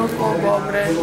Coco, abóbora e.